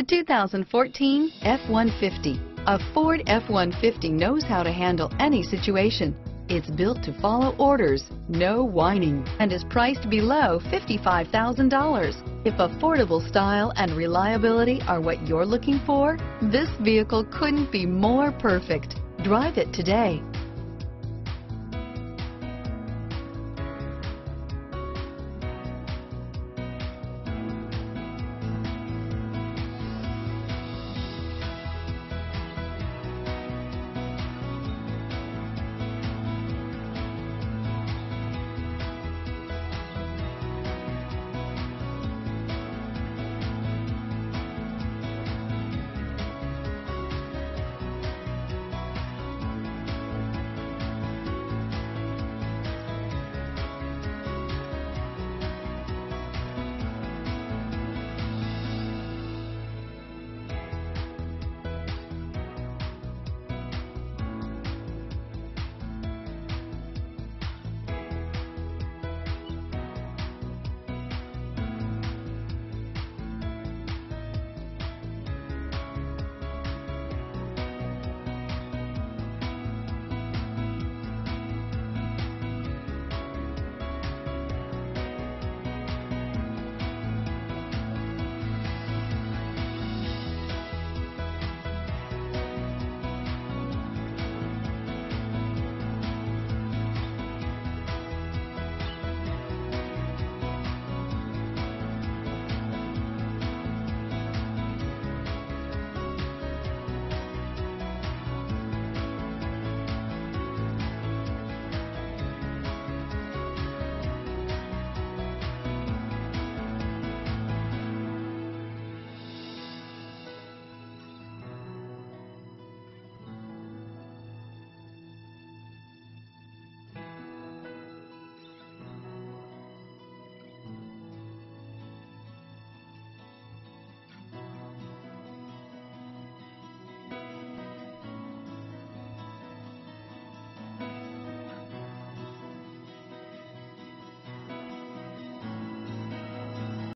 The 2014 F-150. A Ford F-150 knows how to handle any situation. It's built to follow orders, no whining, and is priced below $55,000. If affordable style and reliability are what you're looking for, this vehicle couldn't be more perfect. Drive it today.